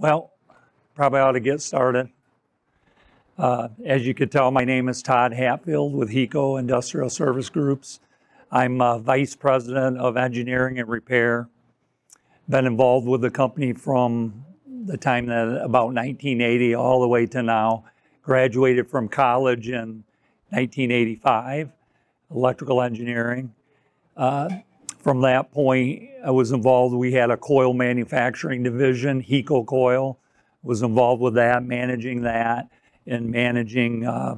Well, probably ought to get started. Uh, as you could tell, my name is Todd Hatfield with HECO Industrial Service Groups. I'm uh, Vice President of Engineering and Repair. Been involved with the company from the time that about 1980 all the way to now. Graduated from college in 1985, electrical engineering. Uh, from that point, I was involved, we had a coil manufacturing division, HECO Coil, was involved with that, managing that, and managing uh,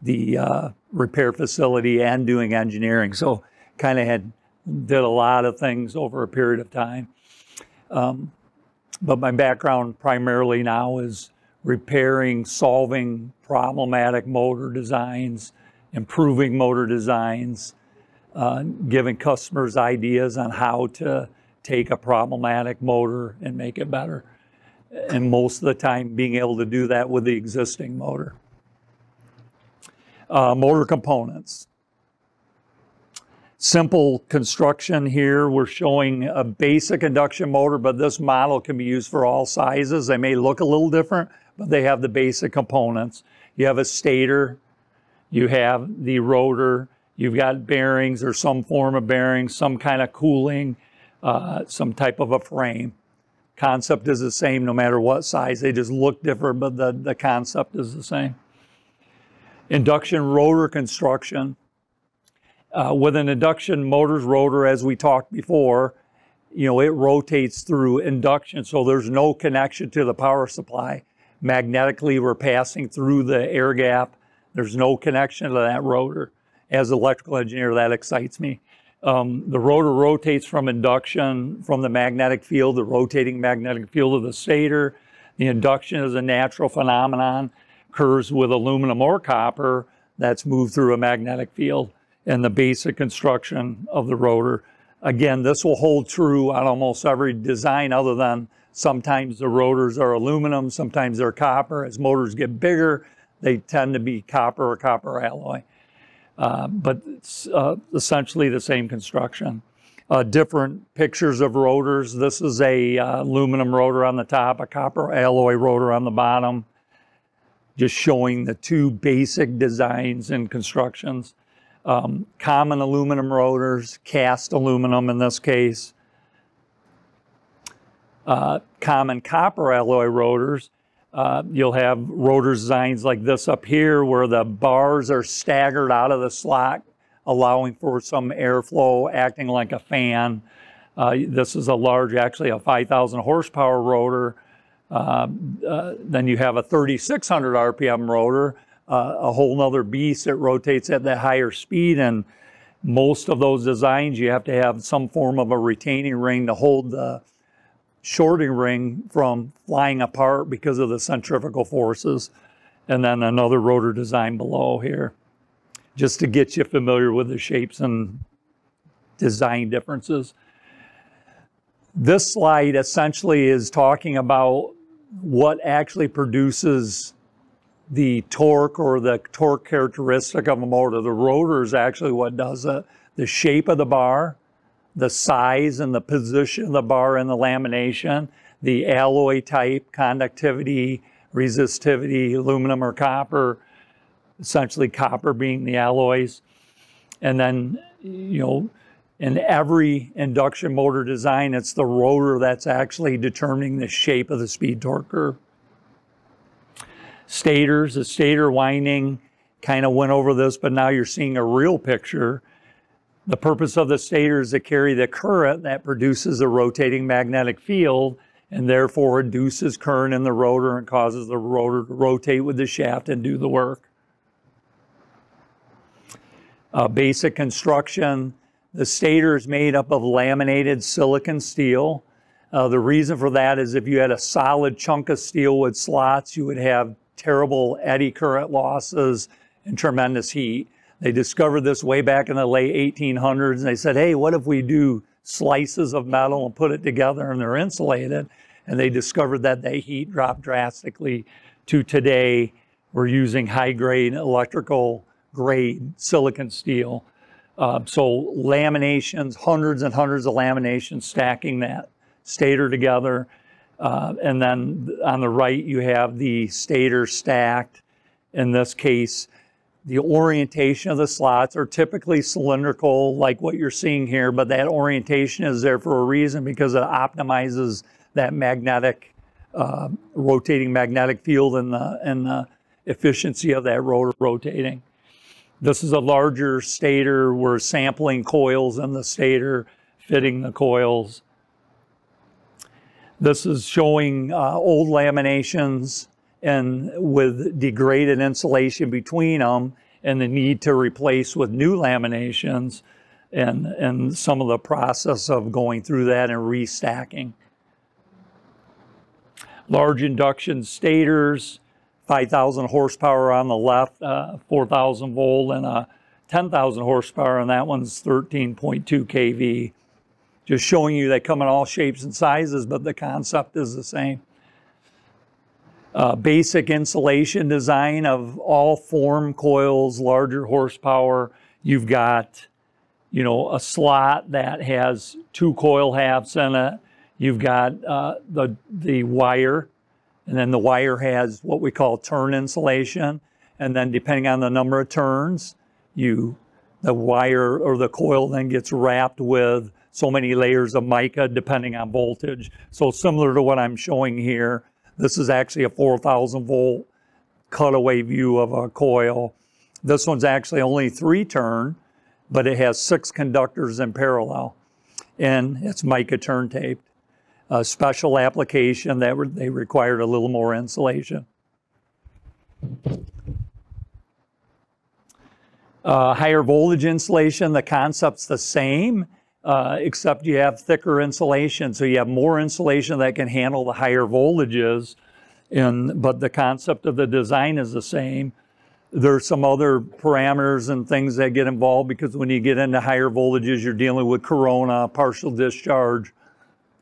the uh, repair facility and doing engineering. So kind of had, did a lot of things over a period of time. Um, but my background primarily now is repairing, solving problematic motor designs, improving motor designs, uh, giving customers ideas on how to take a problematic motor and make it better. And most of the time, being able to do that with the existing motor. Uh, motor components. Simple construction here. We're showing a basic induction motor, but this model can be used for all sizes. They may look a little different, but they have the basic components. You have a stator, you have the rotor, you've got bearings or some form of bearing, some kind of cooling, uh, some type of a frame. Concept is the same no matter what size. They just look different, but the, the concept is the same. Induction rotor construction. Uh, with an induction motor's rotor, as we talked before, you know, it rotates through induction, so there's no connection to the power supply. Magnetically, we're passing through the air gap. There's no connection to that rotor as an electrical engineer, that excites me. Um, the rotor rotates from induction from the magnetic field, the rotating magnetic field of the stator. The induction is a natural phenomenon, occurs with aluminum or copper that's moved through a magnetic field and the basic construction of the rotor. Again, this will hold true on almost every design other than sometimes the rotors are aluminum, sometimes they're copper. As motors get bigger, they tend to be copper or copper alloy. Uh, but it's uh, essentially the same construction. Uh, different pictures of rotors. This is a uh, aluminum rotor on the top, a copper alloy rotor on the bottom, just showing the two basic designs and constructions. Um, common aluminum rotors, cast aluminum in this case. Uh, common copper alloy rotors, uh, you'll have rotor designs like this up here where the bars are staggered out of the slot, allowing for some airflow, acting like a fan. Uh, this is a large, actually a 5,000 horsepower rotor. Uh, uh then you have a 3,600 RPM rotor, uh, a whole nother beast that rotates at that higher speed. And most of those designs, you have to have some form of a retaining ring to hold the shorting ring from flying apart because of the centrifugal forces. And then another rotor design below here, just to get you familiar with the shapes and design differences. This slide essentially is talking about what actually produces the torque or the torque characteristic of a motor. The rotor is actually what does it. The shape of the bar, the size and the position of the bar in the lamination, the alloy type, conductivity, resistivity, aluminum or copper, essentially copper being the alloys. And then, you know, in every induction motor design, it's the rotor that's actually determining the shape of the speed torque curve. Stators, the stator winding kind of went over this, but now you're seeing a real picture the purpose of the stator is to carry the current that produces a rotating magnetic field and therefore induces current in the rotor and causes the rotor to rotate with the shaft and do the work. Uh, basic construction, the stator is made up of laminated silicon steel. Uh, the reason for that is if you had a solid chunk of steel with slots, you would have terrible eddy current losses and tremendous heat. They discovered this way back in the late 1800s, and they said, hey, what if we do slices of metal and put it together and they're insulated? And they discovered that the heat dropped drastically to today. We're using high grade electrical grade silicon steel. Uh, so laminations, hundreds and hundreds of laminations stacking that stator together. Uh, and then on the right, you have the stator stacked. In this case, the orientation of the slots are typically cylindrical, like what you're seeing here, but that orientation is there for a reason because it optimizes that magnetic, uh, rotating magnetic field and the, and the efficiency of that rotor rotating. This is a larger stator. We're sampling coils in the stator, fitting the coils. This is showing uh, old laminations and with degraded insulation between them and the need to replace with new laminations and, and some of the process of going through that and restacking. Large induction stators, 5,000 horsepower on the left, uh, 4,000 volt, and a 10,000 horsepower, and that one's 13.2 kV. Just showing you they come in all shapes and sizes, but the concept is the same uh, basic insulation design of all form coils, larger horsepower. You've got, you know, a slot that has two coil halves in it. You've got uh, the, the wire, and then the wire has what we call turn insulation. And then depending on the number of turns, you the wire or the coil then gets wrapped with so many layers of mica depending on voltage. So similar to what I'm showing here, this is actually a 4,000 volt cutaway view of a coil. This one's actually only three turn, but it has six conductors in parallel. And it's mica turn taped. A special application that they required a little more insulation. Uh, higher voltage insulation, the concept's the same. Uh, except you have thicker insulation. So you have more insulation that can handle the higher voltages. And, but the concept of the design is the same. There's some other parameters and things that get involved because when you get into higher voltages, you're dealing with corona, partial discharge,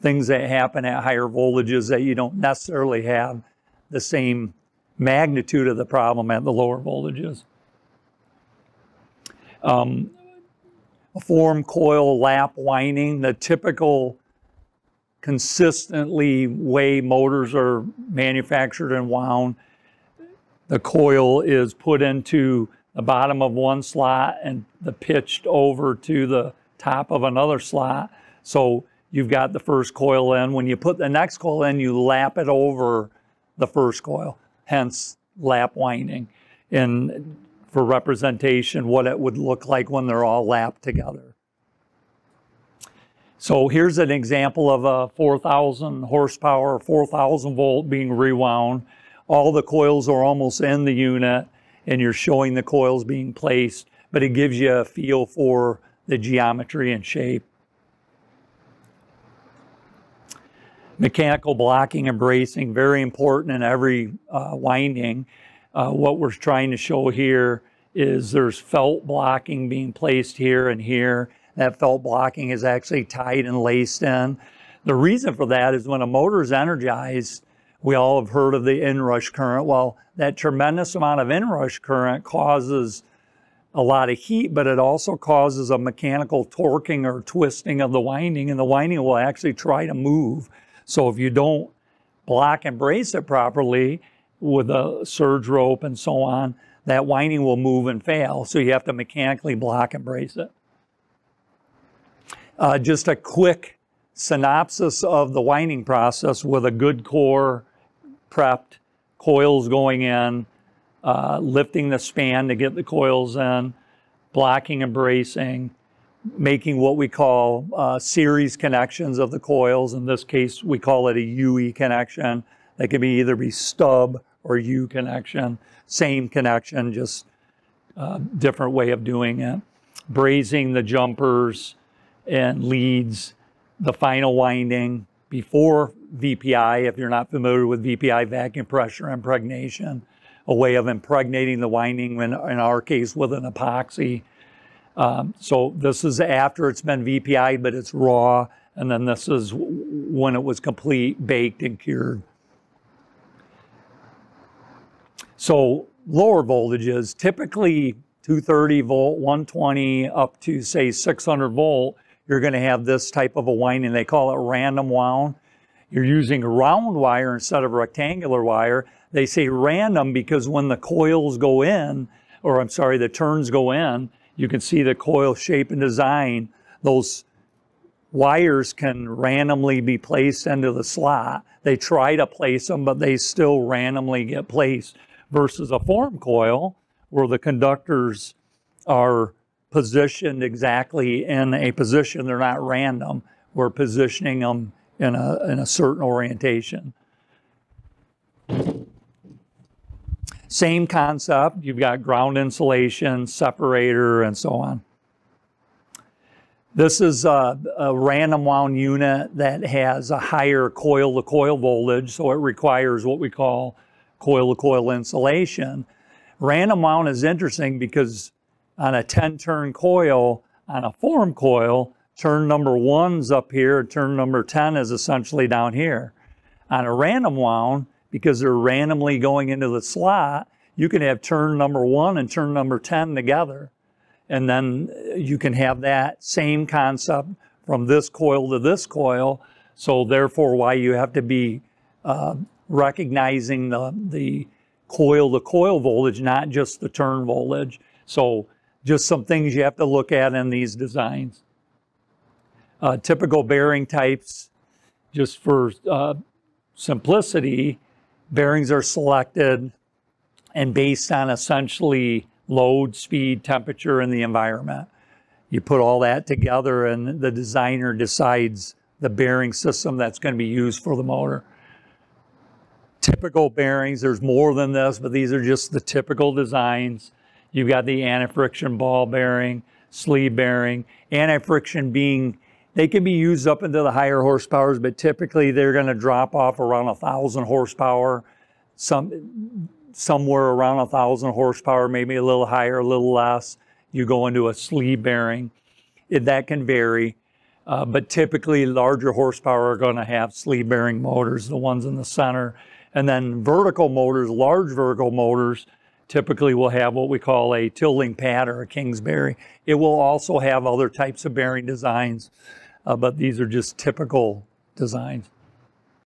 things that happen at higher voltages that you don't necessarily have the same magnitude of the problem at the lower voltages. Um, form coil lap winding, the typical consistently way motors are manufactured and wound. The coil is put into the bottom of one slot and the pitched over to the top of another slot. So you've got the first coil in. When you put the next coil in, you lap it over the first coil, hence lap winding. And for representation what it would look like when they're all lapped together. So here's an example of a 4,000 horsepower, 4,000 volt being rewound. All the coils are almost in the unit and you're showing the coils being placed, but it gives you a feel for the geometry and shape. Mechanical blocking and bracing, very important in every uh, winding. Uh, what we're trying to show here is there's felt blocking being placed here and here. That felt blocking is actually tight and laced in. The reason for that is when a motor is energized, we all have heard of the inrush current. Well, that tremendous amount of inrush current causes a lot of heat, but it also causes a mechanical torquing or twisting of the winding, and the winding will actually try to move. So if you don't block and brace it properly, with a surge rope and so on, that winding will move and fail. So you have to mechanically block and brace it. Uh, just a quick synopsis of the winding process with a good core prepped, coils going in, uh, lifting the span to get the coils in, blocking and bracing, making what we call uh, series connections of the coils. In this case, we call it a UE connection. They can be either be stub or U connection, same connection, just uh, different way of doing it. Brazing the jumpers and leads, the final winding before VPI, if you're not familiar with VPI, vacuum pressure impregnation, a way of impregnating the winding, in, in our case, with an epoxy. Um, so this is after it's been VPI, but it's raw, and then this is when it was complete, baked, and cured. So lower voltages, typically 230 volt, 120 up to say 600 volt, you're going to have this type of a winding. They call it random wound. you're using round wire instead of rectangular wire. They say random because when the coils go in, or I'm sorry, the turns go in, you can see the coil shape and design. Those wires can randomly be placed into the slot. They try to place them, but they still randomly get placed versus a form coil where the conductors are positioned exactly in a position. They're not random. We're positioning them in a, in a certain orientation. Same concept. You've got ground insulation, separator, and so on. This is a, a, random wound unit that has a higher coil to coil voltage, so it requires what we call coil to coil insulation. Random wound is interesting because on a 10 turn coil, on a form coil, turn number one's up here, turn number 10 is essentially down here. On a random wound, because they're randomly going into the slot, you can have turn number one and turn number 10 together. And then you can have that same concept from this coil to this coil. So therefore why you have to be uh, recognizing the, the coil to coil voltage, not just the turn voltage. So just some things you have to look at in these designs. Uh, typical bearing types, just for uh, simplicity, bearings are selected and based on essentially load, speed, temperature, and the environment. You put all that together and the designer decides the bearing system that's going to be used for the motor. Typical bearings, there's more than this, but these are just the typical designs. You've got the anti-friction ball bearing, sleeve bearing, anti-friction being, they can be used up into the higher horsepowers, but typically they're going to drop off around a thousand horsepower. Some somewhere around a thousand horsepower, maybe a little higher, a little less. You go into a sleeve bearing. It, that can vary, uh, but typically larger horsepower are going to have sleeve bearing motors, the ones in the center. And then vertical motors, large vertical motors, typically will have what we call a tilting pad or a Kingsbury. It will also have other types of bearing designs, uh, but these are just typical designs.